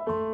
You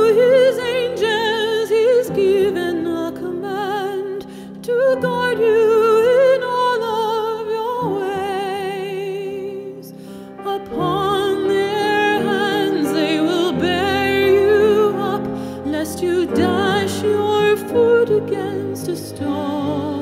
a stone.